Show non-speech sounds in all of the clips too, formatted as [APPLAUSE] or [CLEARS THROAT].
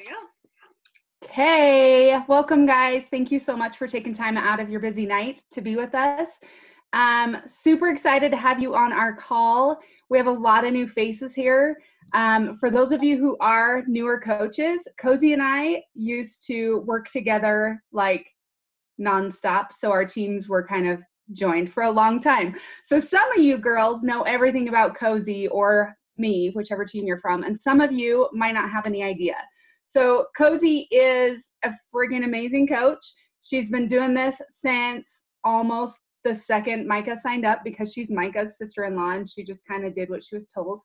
There you go. Hey, welcome guys. Thank you so much for taking time out of your busy night to be with us. Um, super excited to have you on our call. We have a lot of new faces here. Um, for those of you who are newer coaches, Cosy and I used to work together like nonstop. So our teams were kind of joined for a long time. So some of you girls know everything about Cosy or me, whichever team you're from, and some of you might not have any idea. So Cosy is a friggin' amazing coach. She's been doing this since almost the second Micah signed up because she's Micah's sister-in-law and she just kind of did what she was told.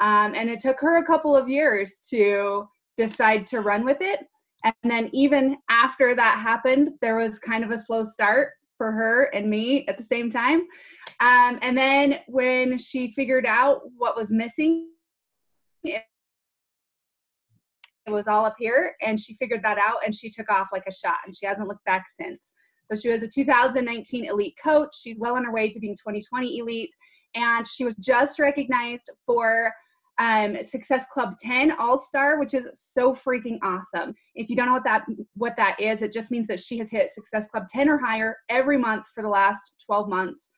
Um, and it took her a couple of years to decide to run with it. And then even after that happened, there was kind of a slow start for her and me at the same time. Um, and then when she figured out what was missing, it was all up here, and she figured that out and she took off like a shot, and she hasn't looked back since. So she was a 2019 elite coach. She's well on her way to being 2020 elite, and she was just recognized for um, Success Club 10 All Star, which is so freaking awesome. If you don't know what that what that is, it just means that she has hit Success Club 10 or higher every month for the last 12 months.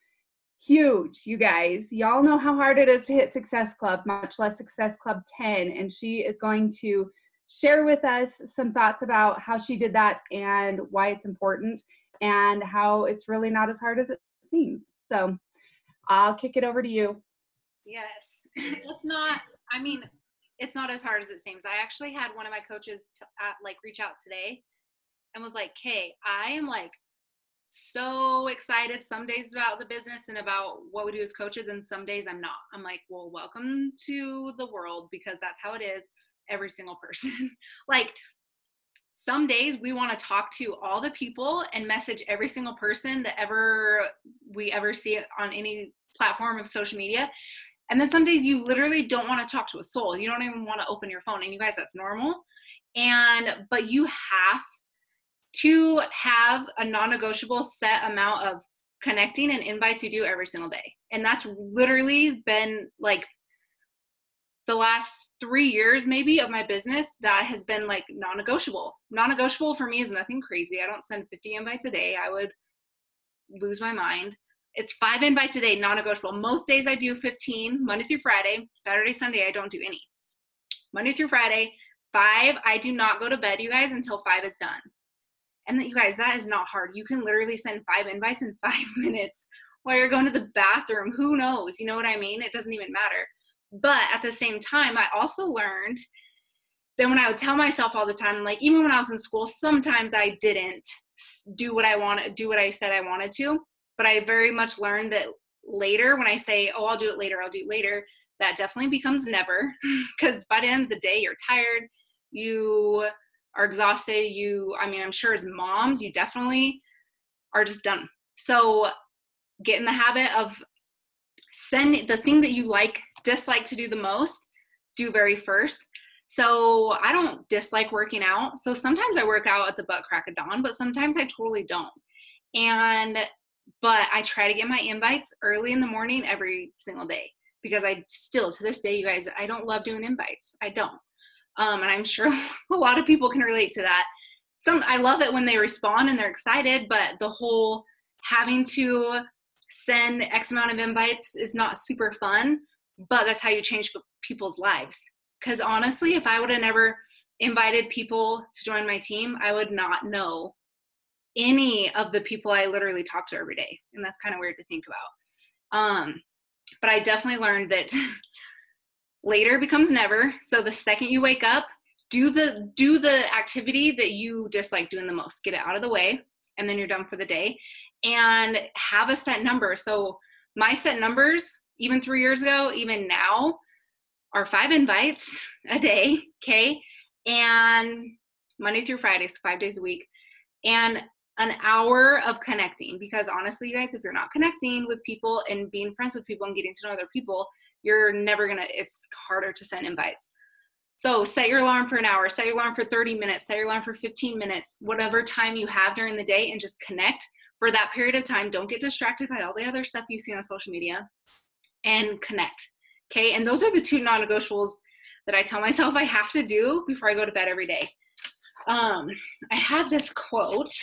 Huge, you guys. Y'all know how hard it is to hit Success Club, much less Success Club 10, and she is going to share with us some thoughts about how she did that and why it's important and how it's really not as hard as it seems. So I'll kick it over to you. Yes. [CLEARS THROAT] it's not, I mean, it's not as hard as it seems. I actually had one of my coaches to, uh, like reach out today and was like, "Kay, I am like so excited some days about the business and about what we do as coaches and some days I'm not." I'm like, "Well, welcome to the world because that's how it is every single person." [LAUGHS] like some days we want to talk to all the people and message every single person that ever we ever see on any platform of social media and then some days you literally don't want to talk to a soul. You don't even want to open your phone. And you guys, that's normal. And, but you have to have a non negotiable set amount of connecting and invites you do every single day. And that's literally been like the last three years, maybe, of my business that has been like non negotiable. Non negotiable for me is nothing crazy. I don't send 50 invites a day. I would lose my mind. It's five invites a day, non-negotiable. Most days I do 15, Monday through Friday. Saturday, Sunday, I don't do any. Monday through Friday, five, I do not go to bed, you guys, until five is done. And that you guys, that is not hard. You can literally send five invites in [LAUGHS] five minutes while you're going to the bathroom. Who knows? You know what I mean? It doesn't even matter. But at the same time, I also learned that when I would tell myself all the time, like even when I was in school, sometimes I didn't do what I wanted, do what I said I wanted to. But I very much learned that later, when I say, oh, I'll do it later, I'll do it later, that definitely becomes never. [LAUGHS] Because by the end of the day, you're tired, you are exhausted. You, I mean, I'm sure as moms, you definitely are just done. So get in the habit of send the thing that you like, dislike to do the most, do very first. So I don't dislike working out. So sometimes I work out at the butt crack of dawn, but sometimes I totally don't. And but I try to get my invites early in the morning every single day because I still, to this day, you guys, I don't love doing invites. I don't. Um, and I'm sure [LAUGHS] a lot of people can relate to that. Some I love it when they respond and they're excited, but the whole having to send X amount of invites is not super fun. But that's how you change people's lives. Because honestly, if I would have never invited people to join my team, I would not know any of the people I literally talk to every day. And that's kind of weird to think about. Um, but I definitely learned that [LAUGHS] later becomes never. So the second you wake up, do the do the activity that you dislike doing the most. Get it out of the way, and then you're done for the day. And have a set number. So my set numbers, even three years ago, even now, are five invites a day. Okay, and Monday through Friday, so five days a week. And an hour of connecting because honestly you guys if you're not connecting with people and being friends with people and getting to know other people you're never gonna it's harder to send invites so set your alarm for an hour set your alarm for 30 minutes set your alarm for 15 minutes whatever time you have during the day and just connect for that period of time don't get distracted by all the other stuff you see on social media and connect okay? And those are the two non-negotiables that i tell myself i have to do before i go to bed every day. Um, I have this quote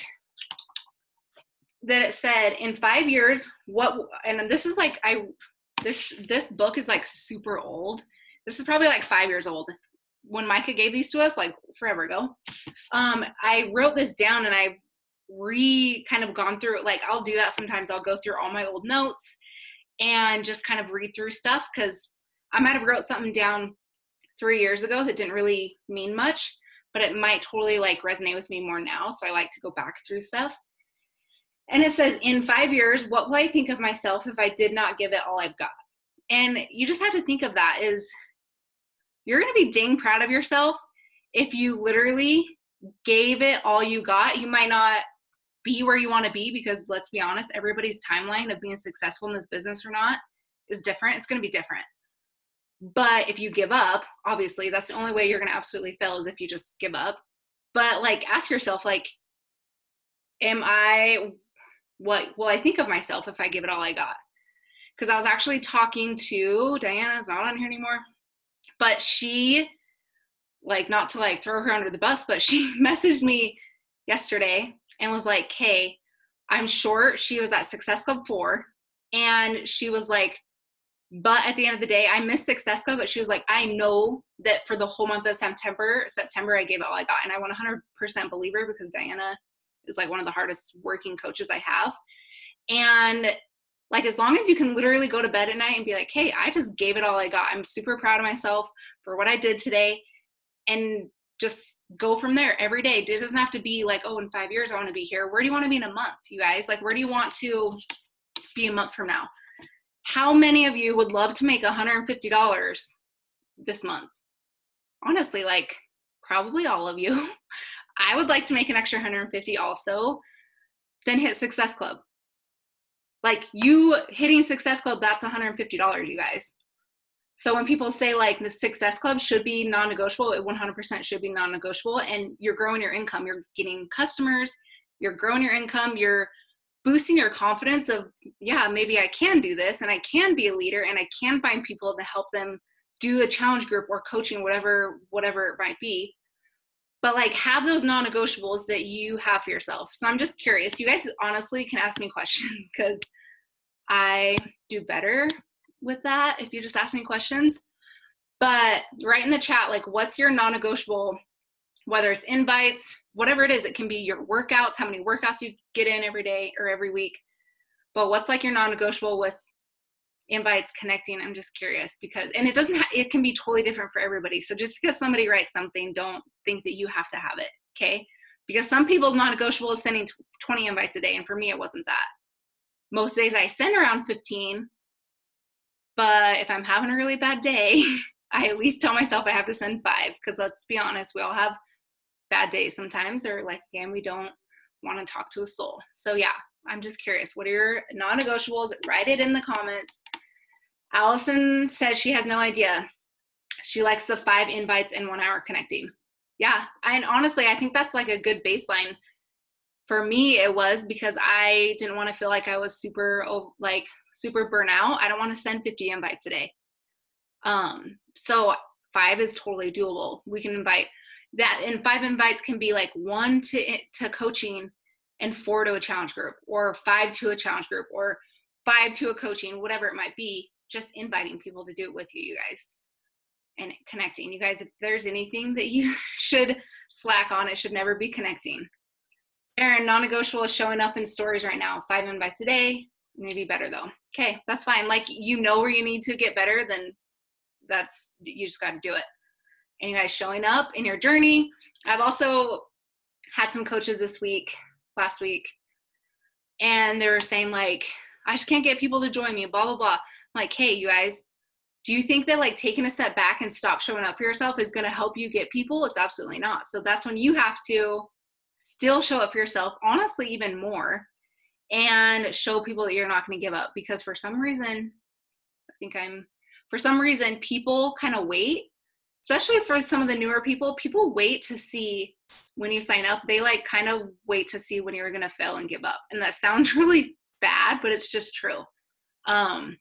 that it said in five years what and this is like i this this book is like super old. This is probably like five years old. When micah gave these to us like forever ago. Um i wrote this down and i re kind of gone through like i'll do that sometimes. I'll go through all my old notes and just kind of read through stuff because i might have wrote something down three years ago that didn't really mean much but it might totally like resonate with me more now so i like to go back through stuff and it says, in five years, what will I think of myself if I did not give it all I've got? And you just have to think of that is you're going to be dang proud of yourself if you literally gave it all you got. You might not be where you want to be because let's be honest, everybody's timeline of being successful in this business or not is different. It's going to be different. But if you give up, obviously, that's the only way you're going to absolutely fail is if you just give up. But like, ask yourself, like, am I what will I think of myself if I give it all I got? Because I was actually talking to Diana's not on here anymore, but she, like, not to like throw her under the bus, but she [LAUGHS] messaged me yesterday and was like, Hey, I'm short. She was at Success Club 4 and she was like, but at the end of the day, I missed Success Club, but she was like, I know that for the whole month of September, September, I gave it all I got. And I 100% believe her because Diana is like one of the hardest working coaches I have. And like as long as you can literally go to bed at night and be like, "Hey, I just gave it all I got. I'm super proud of myself for what I did today." And just go from there every day. It doesn't have to be like, "Oh, in 5 years I want to be here." Where do you want to be in a month, you guys? Like where do you want to be a month from now? How many of you would love to make $150 this month? Honestly, like probably all of you. [LAUGHS] I would like to make an extra 150 also, then hit Success Club. Like you hitting Success Club, that's $150, you guys. So when people say like the Success Club should be non-negotiable, it 100% should be non-negotiable, and you're growing your income, you're getting customers, you're growing your income, you're boosting your confidence of yeah maybe i can do this and i can be a leader and i can find people to help them do a challenge group or coaching whatever whatever it might be. But like have those non-negotiables that you have for yourself. So i'm just curious you guys honestly can ask me questions because i do better with that if you just ask me questions. But write in the chat like what's your non-negotiable whether it's invites whatever it is it can be your workouts how many workouts you get in every day or every week. But what's like your non-negotiable with invites connecting? I'm just curious because and it doesn't ha- it can be totally different for everybody. So just because somebody writes something don't think that you have to have it okay? Because some people's non-negotiable is sending 20 invites a day and for me it wasn't that. Most days i send around 15 but if i'm having a really bad day [LAUGHS] i at least tell myself i have to send five because let's be honest we all have bad days sometimes or like again we don't want to talk to a soul so yeah I'm just curious. What are your non negotiables? Write it in the comments. Allison says she has no idea. She likes the five invites in one hour connecting. Yeah. And honestly, I think that's like a good baseline. For me, it was because I didn't want to feel like I was super, like, super burnout. I don't want to send 50 invites a day. Um, so five is totally doable. We can invite that, and five invites can be like one to to coaching and four to a challenge group or five to a challenge group or five to a coaching, whatever it might be, just inviting people to do it with you, you guys, and connecting. You guys, if there's anything that you [LAUGHS] should slack on, it should never be connecting. Aaron, non negotiable is showing up in stories right now. Five invites a day, maybe better though. Okay, that's fine. Like you know where you need to get better, then that's you just got to do it. And you guys showing up in your journey. I've also had some coaches this week last week and they were saying like i just can't get people to join me blah blah blah I'm like hey you guys do you think that like taking a step back and stop showing up for yourself is going to help you get people it's absolutely not so that's when you have to still show up for yourself honestly even more and show people that you're not going to give up because for some reason i think i'm for some reason people kind of wait especially for some of the newer people, people wait to see when you sign up. They like kind of wait to see when you're going to fail and give up. And that sounds [LAUGHS] really bad, but it's just true. Um,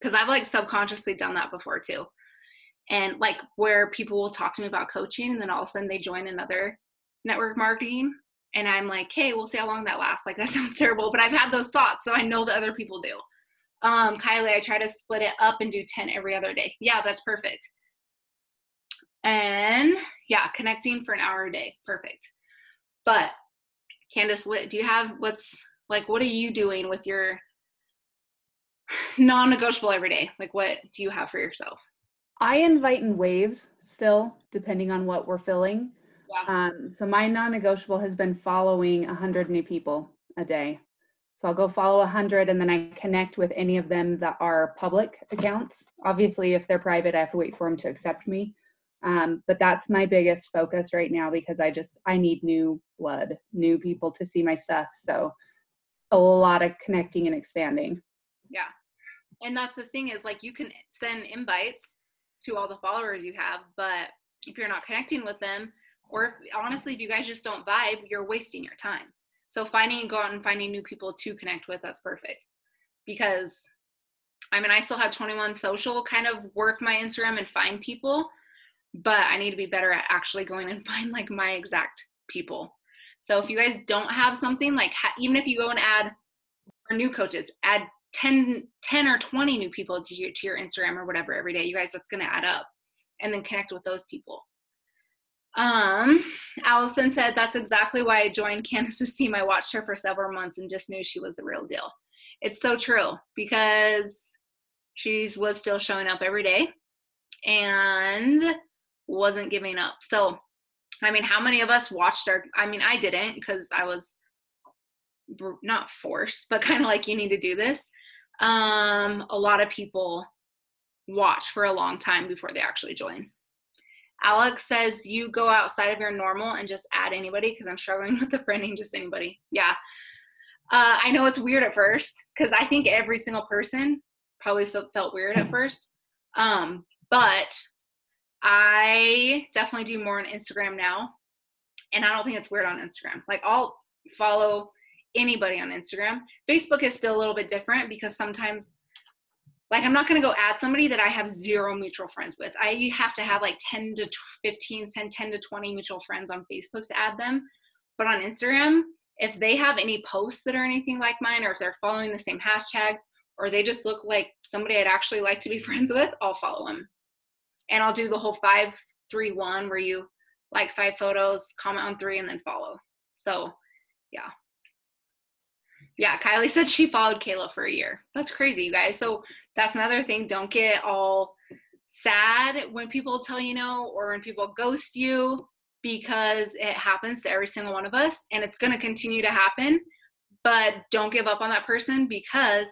cause I've like subconsciously done that before too. And like where people will talk to me about coaching and then all of a sudden they join another network marketing and I'm like, hey, we'll see how long that lasts. Like [LAUGHS] that sounds terrible, but I've had those thoughts, so I know that other people do. Um, Kylie, I try to split it up and do 10 every other day. Yeah, that's perfect. And yeah, connecting for an hour a day. Perfect. But Kandice, what do you have? What's like, what are you doing with your non negotiable every day? Like, what do you have for yourself? I invite in waves still, depending on what we're filling. Um, so my non-negotiable has been following 100 new people a day. So I'll go follow 100 and then I connect with any of them that are public accounts. Obviously, if they're private, I have to wait for them to accept me. Um, but that's my biggest focus right now because I just I need new blood, new people to see my stuff. So a lot of connecting and expanding. Yeah. And that's the thing is like you can send invites to all the followers you have, but if you're not connecting with them, or if, honestly, if you guys just don't vibe, you're wasting your time. So finding go out and finding new people to connect with, that's perfect. Because I mean, I still have 21 social kind of work my Instagram and find people, but I need to be better at actually going and [LAUGHS] find like my exact people. So if you guys don't have something like, even if you go and add new coaches, add 10, 10 or 20 new people to your, to your Instagram or whatever every day, you guys, that's going to add up and then connect with those people. Um, Allison said, That's exactly why I joined Kandice's team. I watched her for several months and just knew she was the real deal. It's so true because she was still showing up every day and wasn't giving up. So, I mean, how many of us watched our? I mean, I didn't because I was not forced, but [LAUGHS] kind of like, you need to do this. Um, a lot of people watch for a long time before they actually join. Alex says you go outside of your normal and just add anybody because I'm struggling [LAUGHS] with the friending just anybody. Yeah. Uh, I know it's weird at first because I think every single person probably felt, felt weird at first. Um, but I definitely do more on Instagram now. And I don't think it's weird on Instagram. Like I'll follow anybody on Instagram. Facebook is still a little bit different because sometimes like i'm not going to go add somebody that i have zero mutual friends with. I have to have like 10 to 15 10 to 20 mutual friends on facebook to add them. But on instagram if they have any posts that are anything like mine or if they're following the same hashtags or they just look like somebody i'd actually like to be [LAUGHS] friends with i'll follow them and i'll do the whole five three one where you like five photos comment on three and then follow. So yeah. Yeah, Kylie said she followed Kayla for a year. That's crazy, you guys. So that's another thing. Don't get all sad when people tell you no or when people ghost you because it happens to every single one of us and it's going to continue to happen. But don't give up on that person because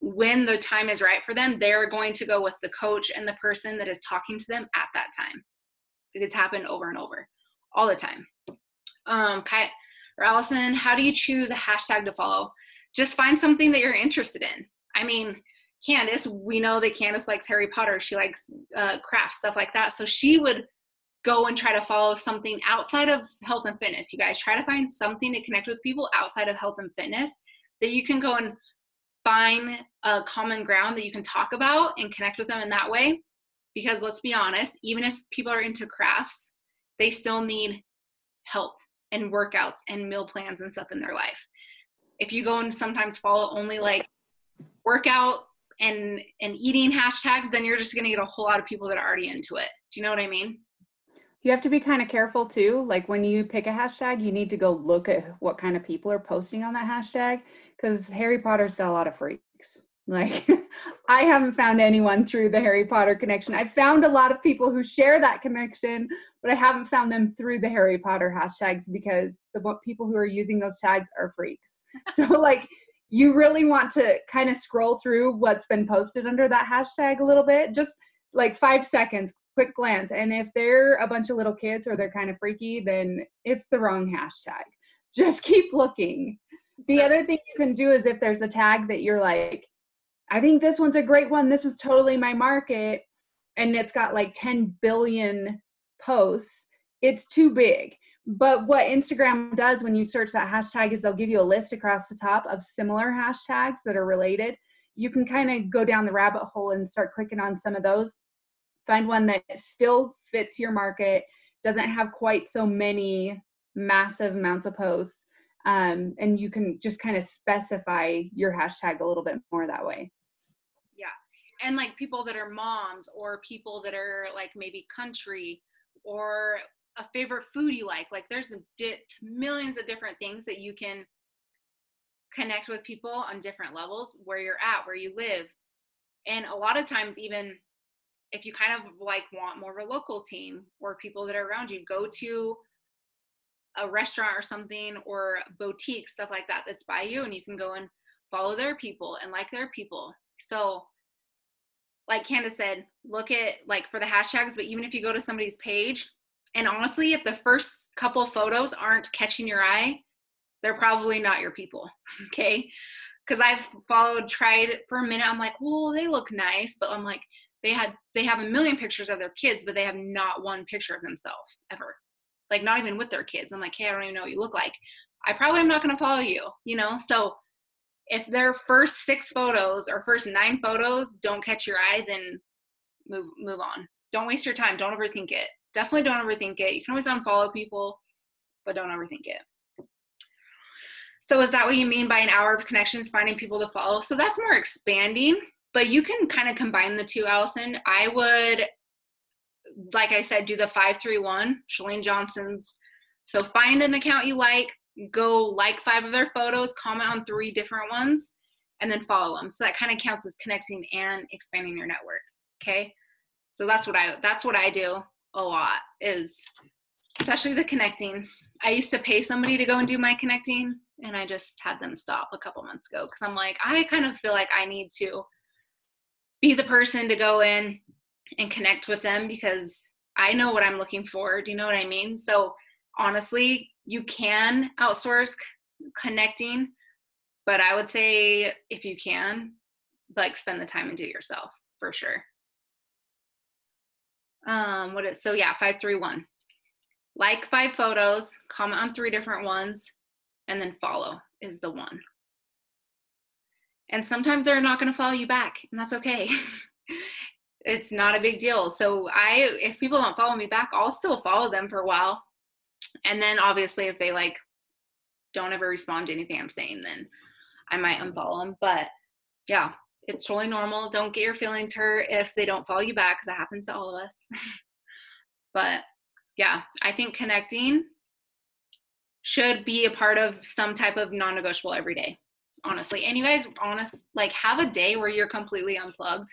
when the time is right for them, they're going to go with the coach and the person that is talking to them at that time. It's happened over and over all the time. Um, Kai, or Allison, how do you choose a hashtag to follow? Just find something that you're interested in. I mean, Kandice, we know that Kandice likes Harry Potter. She likes uh, crafts, stuff like that. So she would go and try to follow something outside of health and fitness. You guys try to find something to connect with people outside of health and fitness that you can go and find a common ground that you can talk about and connect with them in that way. Because let's be honest, even if people are into crafts, they still need health and workouts and meal plans and stuff in their life. If you go and sometimes follow only like workout and and eating hashtags, then you're just gonna get a whole lot of people that are already into it. Do you know what I mean? You have to be kind of careful too. Like when you pick a hashtag, you need to go look at what kind of people are posting on that hashtag because Harry Potter's got a lot of freaks. Like, [LAUGHS] I haven't found anyone through the Harry Potter connection. I found a lot of people who share that connection, but I haven't found them through the Harry Potter hashtags because the people who are using those tags are freaks. [LAUGHS] So, like, you really want to kind of scroll through what's been posted under that hashtag a little bit, just like five seconds, quick glance. And if they're a bunch of little kids or they're kind of freaky, then it's the wrong hashtag. [LAUGHS] Just keep looking. The other thing you can do is if there's a tag that you're like, I think this one's a great one. This is totally my market. And it's got like 10 billion posts. It's too big. But what Instagram does when you search that hashtag is they'll give you a list across the top of similar hashtags that are related. You can kind of go down the rabbit hole and start clicking on some of those. Find one that still fits your market, doesn't have quite so many massive amounts of posts. Um, and you can just kind of specify your hashtag a little bit more that way. Yeah. And like people that are moms or people that are like maybe country or a favorite food you like. Like there's di- millions of different things that you can connect with people on different levels where you're at, where you live. And a lot of times, even if you kind of like want more of a local team or people that are around you, go to a restaurant or something or boutique, stuff like that, that's by you, and you can go and follow their people and like their people. So, like Kandice said, look at like for the hashtags, but even if you go to somebody's page, and honestly, if the first couple photos aren't catching your eye, they're probably not your people. [LAUGHS] Okay. Because I've followed, tried for a minute. I'm like, well, they look nice, but I'm like, they had they have a million pictures of their kids, but they have not one picture of themselves ever. Like not even with their kids. I'm like, hey, I don't even know what you look like. I probably am not gonna follow you, you know? So if their first six photos or first nine photos don't catch your eye, then move move on. Don't waste your time. Don't overthink it. Definitely don't overthink it. You can always unfollow people, but don't overthink it. So is that what you mean by an hour of connections, finding people to follow? So that's more expanding, but you can kind of combine the two, Allison. I would, like I said, do the 531, Chalene Johnson's. So find an account you like, go like five of their photos, comment on three different ones, and then follow them. So that kind of counts as connecting and expanding your network. Okay. So that's what I that's what I do a lot is especially the connecting. I used to pay somebody to go and do my connecting and I just had them stop a couple months ago because I'm like, I kind of feel like I need to be the person to go in and connect with them because I know what I'm looking for. Do you know what I mean? So honestly, you can outsource connecting, but I would say if you can, like spend the time and do it yourself for sure. Um, what is so yeah, five three one. Like five photos, comment on three different ones, and then follow is the one. And sometimes they're not going to follow you back, and that's okay. [LAUGHS] it's not a big deal. So I if people don't follow me back, I'll still follow them for a while. And then obviously if they like don't ever respond to anything I'm saying, then I might unfollow them. But yeah, it's totally normal. Don't get your feelings hurt if they don't follow you back because that happens to all of us. [LAUGHS] but yeah, I think connecting should be a part of some type of non-negotiable every day honestly and you guys honest like have a day where you're completely unplugged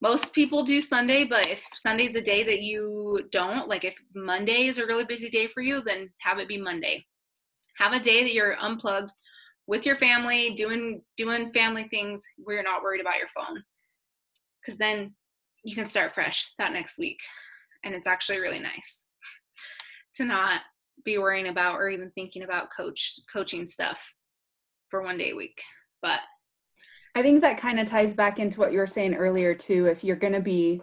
most people do sunday but if sunday's a day that you don't like if monday is a really busy day for you then have it be monday have a day that you're unplugged with your family doing doing family things where you're not worried about your phone because then you can start fresh that next week and it's actually really nice to not be worrying about or even thinking about coach coaching stuff for one day a week. But I think that kind of ties back into what you were saying earlier too. If you're going to be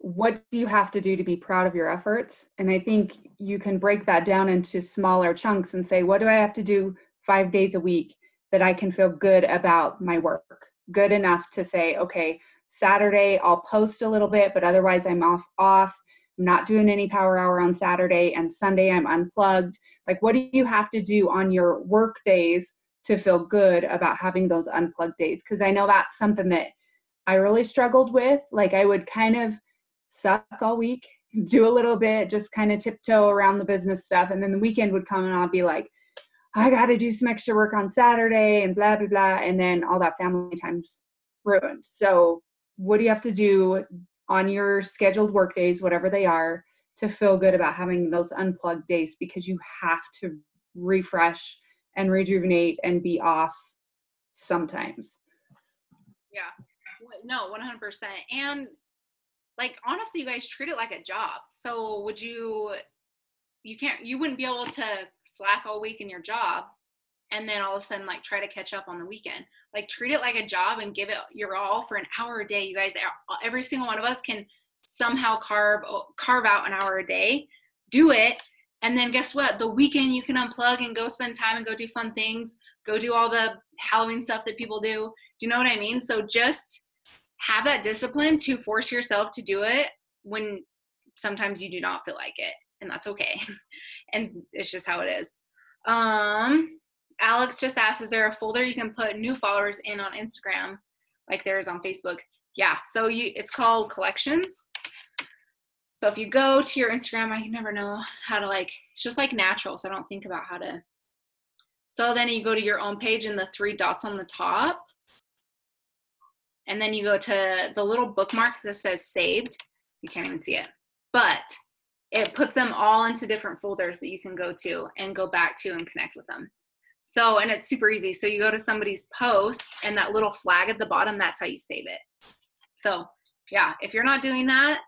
what do you have to do to be proud of your efforts? And I think you can break that down into smaller chunks and say, what do I have to do 5 days a week that I can feel good about my work? Good enough to say, okay, Saturday I'll post a little bit, but otherwise I'm off off. I'm not doing any power hour on Saturday and Sunday I'm unplugged. Like, what do you have to do on your work days to feel good about having those unplugged days? Because I know that's something that I really struggled with. Like, I would kind of suck all week, [LAUGHS] do a little bit, just kind of tiptoe around the business stuff. And then the weekend would come and I'll be like, I got to do some extra work on Saturday and blah, blah, blah. And then all that family time's ruined. So, what do you have to do on your scheduled work days, whatever they are, to feel good about having those unplugged days because you have to refresh and rejuvenate and be off sometimes. Yeah. No, 100%. And like honestly, you guys treat it like a job. So would you you can't you wouldn't be able to slack all week in your job and then all of a sudden like try to catch up on the weekend. Like treat it like a job and give it your all for an hour a day. You guys every single one of us can somehow carve carve out an hour a day do it and then guess what? The weekend you can unplug and go spend time and go do fun things go do all the halloween stuff that people do. Do you know what i mean? So just have that discipline to force yourself to do it when sometimes you do not feel like it and that's okay [LAUGHS] and it's just how it is. Um, Alex just asked, is there a folder you can put new followers in on Instagram, like there is on Facebook? Yeah, so you it's called collections. So if you go to your Instagram, I never know how to like, it's just like natural. So I don't think about how to. So then you go to your own page and the three dots on the top. And then you go to the little bookmark that says saved. You can't even see it, but it puts them all into different folders that you can go to and go back to and connect with them. So, and it's super easy. So you go to somebody's post and that little flag at the bottom, that's how you save it. So, yeah, if you're not doing that,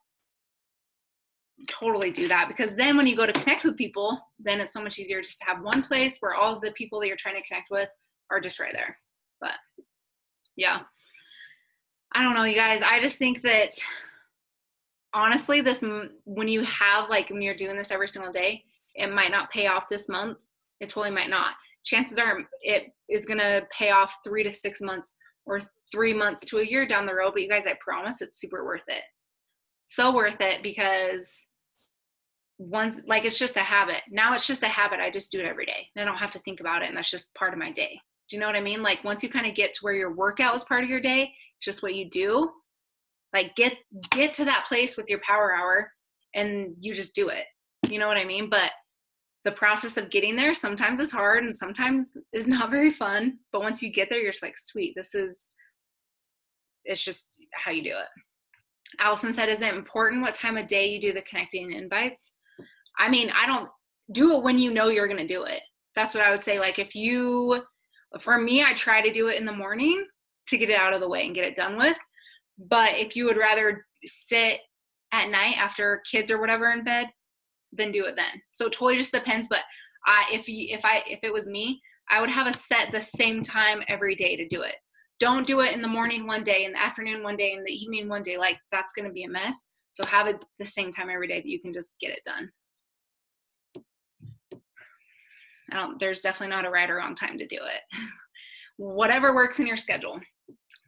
totally do that because then when you go to connect with people, then it's so much easier just to have one place where all the people that you're trying to connect with are just right there. But yeah, I don't know, you guys. I just think that honestly, this when you have like when you're doing this every single day, it might not pay off this month. It totally might not. Chances are it is going to pay off three to six months or three months to a year down the road. But you guys, I promise it's super worth it. So worth it because once like it's just a habit now it's just a habit i just do it every day and i don't have to think about it and that's just part of my day do you know what i mean like once you kind of get to where your workout is part of your day it's just what you do like get get to that place with your power hour and you just do it you know what i mean but the process of getting there sometimes is hard and sometimes is [LAUGHS] not very fun but once you get there you're just like sweet this is it's just how you do it allison said is it important what time of day you do the connecting invites I mean, I don't do it when you know you're going to do it. That's what I would say. Like, if you, for me, I try to do it in the morning to get it out of the way and get it done with. But if you would rather sit at night after kids or whatever in bed, then do it then. So it totally just depends. But I, if you, if I, if it was me, I would have a set the same time every day to do it. Don't do it in the morning one day, in the afternoon one day, in the evening one day. Like that's going to be a mess. So have it the same time every day that you can just get it done. I don't, there's definitely not a right or wrong time to do it. [LAUGHS] Whatever works in your schedule.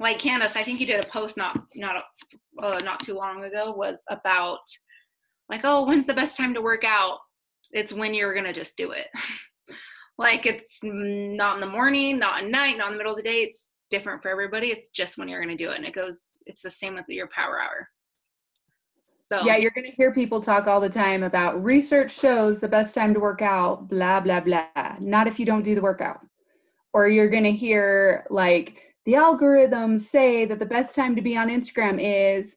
Like Kandice, I think you did a post not not uh, not too long ago was about like, oh, when's the best time to work out? It's when you're gonna just do it. [LAUGHS] like it's not in the morning, not at night, not in the middle of the day. It's different for everybody. It's just when you're gonna do it, and it goes. It's the same with your power hour. So yeah, you're to hear people talk all the time about research shows the best time to work out, blah, blah, blah. Not if you don't do the workout. Or you're to hear like the algorithms say that the best time to be on Instagram is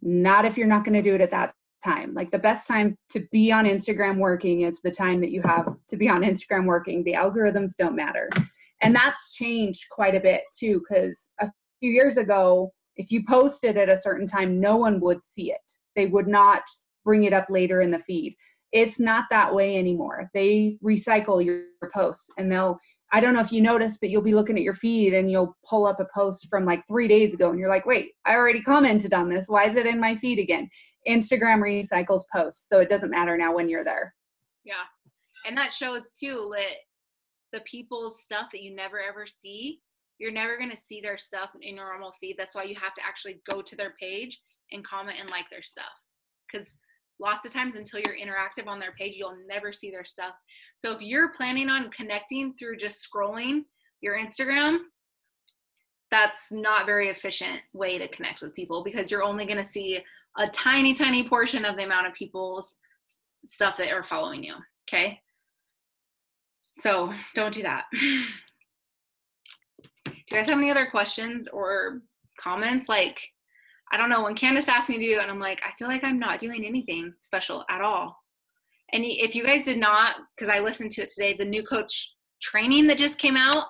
not if you're not going to do it at that time. Like the best time to be on Instagram working is the time that you have to be on Instagram working. The algorithms don't matter. And that's changed quite a bit too, because a few years ago, if you posted at a certain time, no one would see it they would not bring it up later in the feed. It's not that way anymore. They recycle your posts and they'll I don't know if you noticed, but you'll be looking at your feed and you'll pull up a post from like three days ago and you're like, wait, I already commented on this. Why is it in my feed again? Instagram recycles posts, so it doesn't matter now when you're there. Yeah. And that shows too that the people's stuff that you never ever see, you're never going to see their stuff in your normal feed. That's why you have to actually go to their page and comment and like their stuff because lots of times until you're interactive on their page you'll never see their stuff. So if you're planning on connecting through just scrolling your instagram that's not very efficient way to connect with people because you're only going to see a tiny tiny portion of the amount of people's stuff that are following you okay? So don't do that. [LAUGHS] Do you guys have any other questions or comments? Like I don't know when Kandice asked me to do it, and I'm like, I feel like I'm not doing anything special at all. And if you guys did not, because I listened to it today, the new coach training that just came out,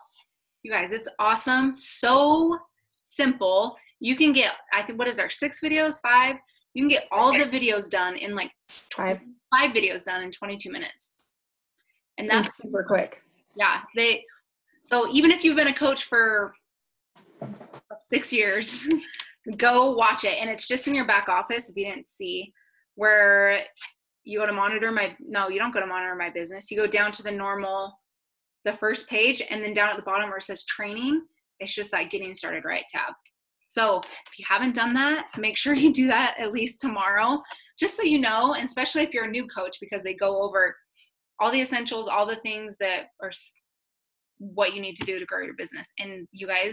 you guys, it's awesome. So simple. You can get, I think, what is there, six videos, five? You can get all the videos done in like five, five videos done in 22 minutes. And that's super quick. Yeah. They, so even if you've been a coach for six years, [LAUGHS] go watch it and it's just in your back office if you didn't see where you go to monitor my no you don't go to monitor my business you go down to the normal the first page and then down at the bottom where it says training it's just that getting started right tab so if you haven't done that make sure [LAUGHS] you do that at least tomorrow just so you know and especially if you're a new coach because they go over all the essentials, all the things that are what you need to do to grow your business. And you guys,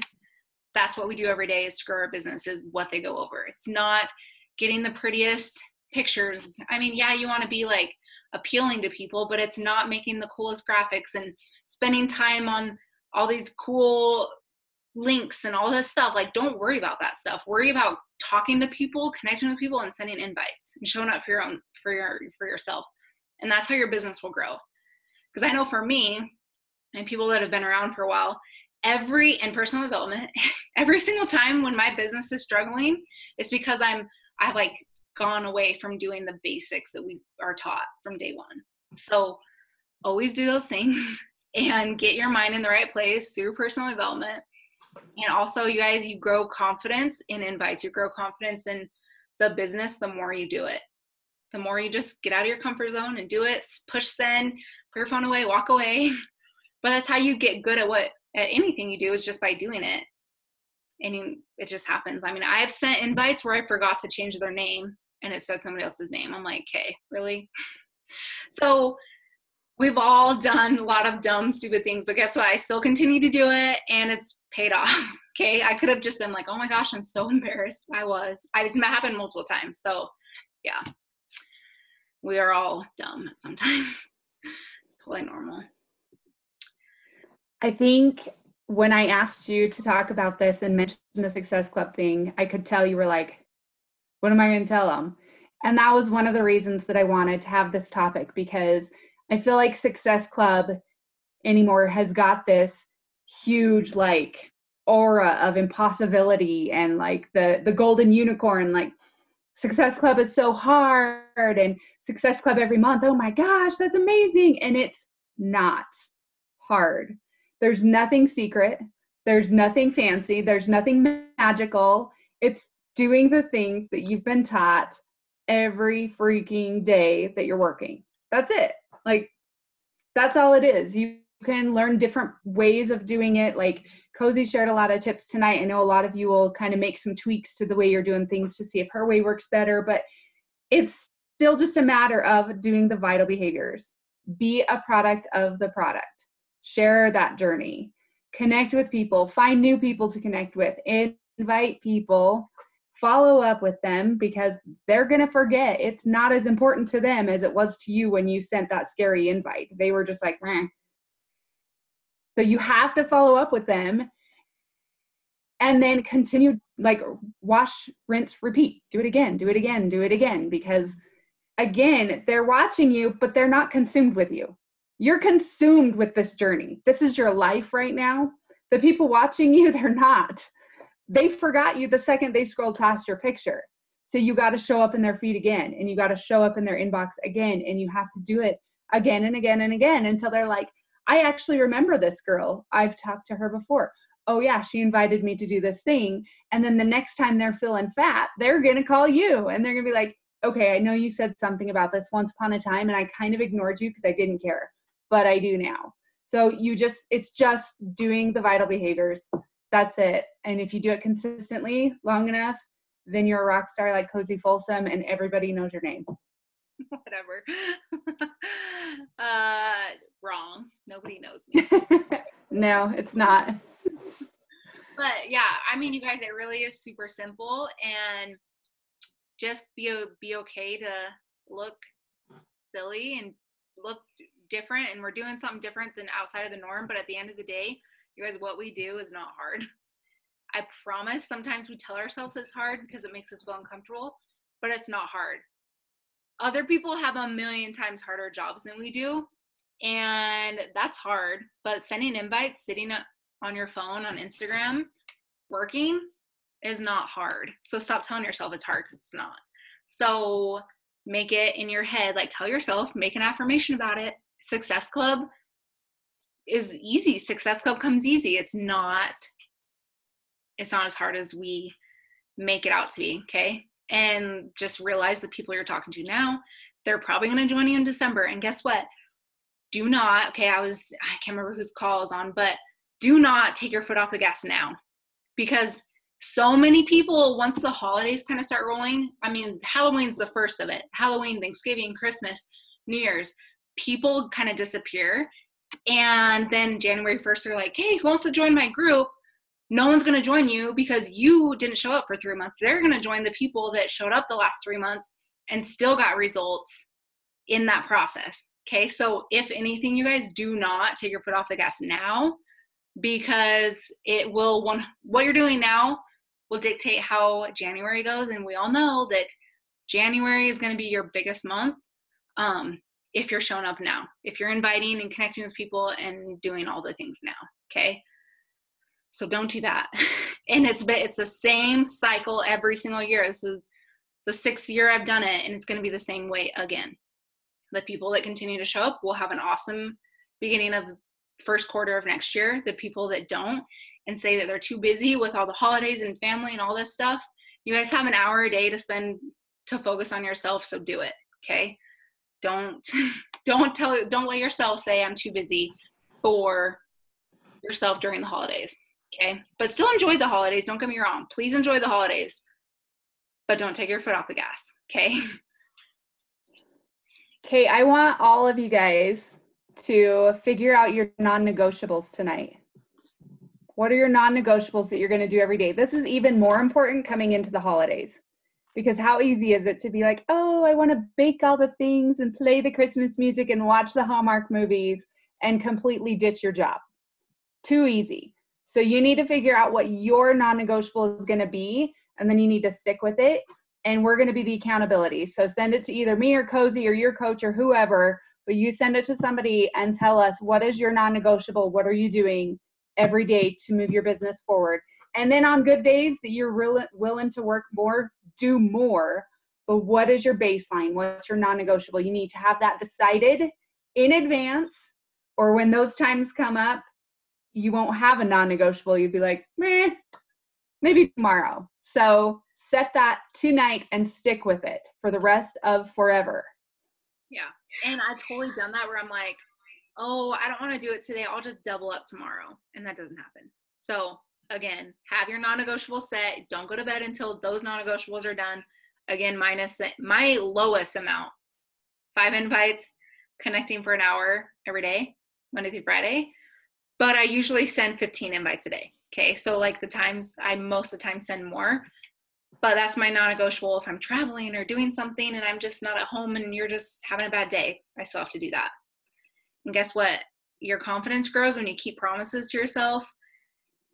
that's what we do every day is to grow our business is what they go over. It's not getting the prettiest pictures. I mean, yeah, you want to be like appealing to people, but it's not making the coolest graphics and spending time on all these cool links and all this stuff. Like, don't worry about that stuff. Worry about talking to people, connecting with people, and sending invites and showing up for your own for your for yourself. And that's how your business will grow. Because I know for me and people that have been around for a while, every in personal development, [LAUGHS] every single time when my business is struggling, it's because I'm I've like gone away from doing the basics that we are taught from day one. So always do those things [LAUGHS] and get your mind in the right place through personal development. And also, you guys, you grow confidence in invites, you grow confidence in the business the more you do it. The more you just get out of your comfort zone and do it, push send, put your phone away, walk away. [LAUGHS] But that's how you get good at what at anything you do is just by doing it. And you, it just happens. I mean, I have sent invites where I forgot to change their name and it said somebody else's name. I'm like, okay, really? [LAUGHS] So we've all done a lot of dumb, stupid things, but guess what? I still continue to do it and it's paid off. [LAUGHS] Okay. I could have just been like, oh my gosh, I'm so embarrassed. I was. I was happened multiple times. So yeah. We are all dumb sometimes. it's [LAUGHS] totally normal. I think when I asked you to talk about this and mention the Success Club thing, I could tell you were like, what am I going to tell them? And that was one of the reasons that I wanted to have this topic because I feel like Success Club anymore has got this huge like aura of impossibility and like the the golden unicorn like Success Club is so hard and Success Club every month. Oh my gosh, that's amazing. And it's not hard. There's nothing secret. There's nothing fancy. There's nothing magical. It's doing the things that you've been taught every freaking day that you're working. That's it. Like, that's all it is. You can learn different ways of doing it. Like, Cosy shared a lot of tips tonight. I know a lot of you will kind of make some tweaks to the way you're doing things to see if her way works better, but it's still just a matter of doing the vital behaviors. Be a product of the product. Share that journey. Connect with people. Find new people to connect with. Invite people follow up with them because they're going to forget. It's not as important to them as it was to you when you sent that scary invite. They were just like, Meh. so you have to follow up with them and then continue like wash, rinse, repeat. Do it again, do it again, do it again because again, they're watching you, but they're not consumed with you. You're consumed with this journey. This is your life right now. The people watching you, [LAUGHS] they're not they forgot you the second they scrolled past your picture. So you got to show up in their feed again and you got to show up in their inbox again and you have to do it again and again and again until they're like, I actually remember this girl. I've talked to her before. Oh, yeah, she invited me to do this thing. And then the next time they're feeling fat, they're going to call you and they're going to be like, okay, I know you said something about this once upon a time and I kind of ignored you because I didn't care, but I do now. So you just, it's just doing the vital behaviors that's it. And if you do it consistently long enough, then you're a rock star like Cosy Folsom and everybody knows your name. [LAUGHS] Whatever. [LAUGHS] uh, wrong. Nobody knows me. [LAUGHS] no, it's not. but yeah, I mean, you guys, it really is super simple and just be be okay to look silly and look different and we're doing something different than outside of the norm but at the end of the day you guys, what we do is not hard. [LAUGHS] I promise sometimes we tell ourselves it's hard because it makes us feel uncomfortable, but it's not hard. Other people have a million times harder jobs than we do, and that's hard. But sending invites, sitting on your phone on Instagram, working is not hard. So stop telling yourself it's hard because it's not. So make it in your head, like tell yourself, make an affirmation about it. Success Club is easy. Success Club comes easy. It's not it's not as hard as we make it out to be, okay? And just realize the people you're talking to now, they're probably going to join you in December. And guess what? Do not, okay, I was I can't remember whose call is on, but do not take your foot off the gas now. Because so many people once the holidays kind of start rolling, I mean, Halloween's the first of it. Halloween, Thanksgiving, Christmas, New Year's people kind of disappear. And then January 1st, they're like, hey, who wants to join my group? No one's going to join you because you didn't show up for three months. They're going to join the people that showed up the last three months and still got results in that process. Okay, so if anything, you guys do not take your foot off the gas now because it will one what you're doing now will dictate how January goes, and we all know that January is going to be your biggest month. Um, if you're showing up now, if you're inviting and connecting with people and doing all the things now, okay. So don't do that. [LAUGHS] and it's it's the same cycle every single year. This is the sixth year I've done it, and it's going to be the same way again. The people that continue to show up will have an awesome beginning of first quarter of next year. The people that don't and say that they're too busy with all the holidays and family and all this stuff, you guys have an hour a day to spend to focus on yourself, so do it. Okay. Don't [LAUGHS] don't tell don't let yourself say I'm too busy for yourself during the holidays. Okay. But still enjoy the holidays. Don't get me wrong. Please enjoy the holidays. But don't take your foot off the gas. Okay. [LAUGHS] Okay, I want all of you guys to figure out your non negotiables tonight. What are your non negotiables that you're going to do every day? This is even more important coming into the holidays because how easy is it to be like, oh, I want to bake all the things and play the Christmas music and watch the Hallmark movies and completely ditch your job? Too easy. So you need to figure out what your non negotiable is going to be and then you need to stick with it. And we're going to be the accountability. So send it to either me or Cosy or your coach or whoever but you send it to somebody and tell us what is your non-negotiable what are you doing every day to move your business forward and then on good days that you're willing to work more do more but what is your baseline what's your non-negotiable you need to have that decided in advance or when those times come up you won't have a non-negotiable you'd be like meh maybe tomorrow so set that tonight and stick with it for the rest of forever yeah and I've totally done that where I'm like, oh, I don't want to do it today. I'll just double up tomorrow. And that doesn't happen. So again, have your non-negotiable set. Don't go to bed until those non-negotiables are done. Again, minus my lowest amount, five invites, connecting for an hour every day, Monday through Friday. But I usually send 15 invites a day. Okay. So like the times I most of the time send more but that's my non-negotiable if i'm traveling or doing something and i'm just not at home and you're just having a bad day i still have to do that and guess what your confidence grows when you keep promises to yourself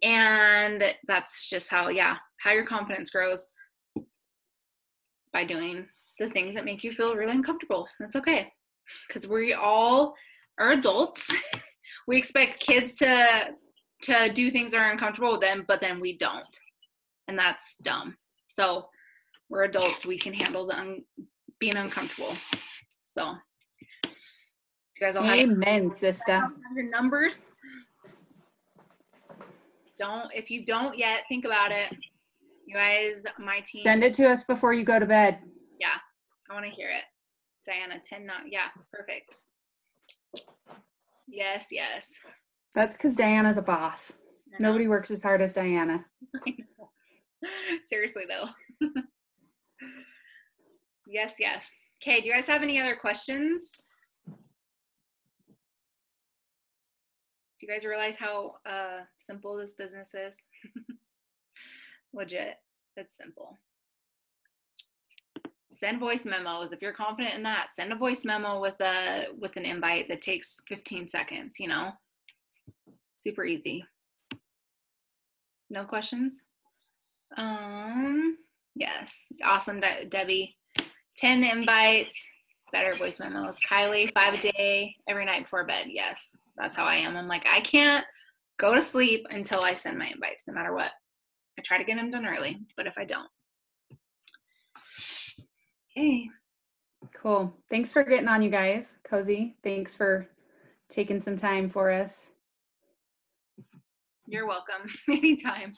and that's just how yeah how your confidence grows by doing the things that make you feel really uncomfortable that's okay because we all are adults [LAUGHS] we expect kids to to do things that are uncomfortable with them but then we don't and that's dumb so we're adults. We can handle the un- being uncomfortable. So you guys all Amen, have, sister. Have your numbers. Don't if you don't yet, think about it. You guys, my team. Send it to us before you go to bed. Yeah, I want to hear it. Diana, 10 not. Yeah, perfect. Yes, yes. That's because Diana's a boss. Nobody works as hard as Diana. [LAUGHS] Seriously though. [LAUGHS] yes, yes. Okay, do you guys have any other questions? Do you guys realize how uh, simple this business is? [LAUGHS] Legit, it's simple. Send voice memos if you're confident in that. Send a voice memo with a with an invite that takes 15 seconds. You know, super easy. No questions. Um, yes, awesome, De- Debbie. 10 invites, better voice memos. Kylie, five a day, every night before bed. Yes, that's how I am. I'm like, I can't go to sleep until I send my invites, no matter what. I try to get them done early, but if I don't. Okay. Cool. Thanks for getting on, you guys. Cosy, thanks for taking some time for us. You're welcome. [LAUGHS] Anytime.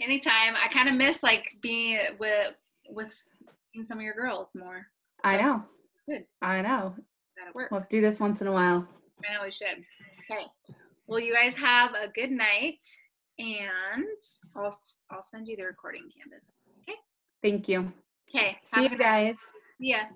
Anytime. I kind of miss like being with with some of your girls more. So, I know. Good. I know. That it works. Let's do this once in a while. I know we should. Okay. Well, you guys have a good night, and I'll I'll send you the recording, Kandice. Okay. Thank you. Okay. See you guys. Yeah.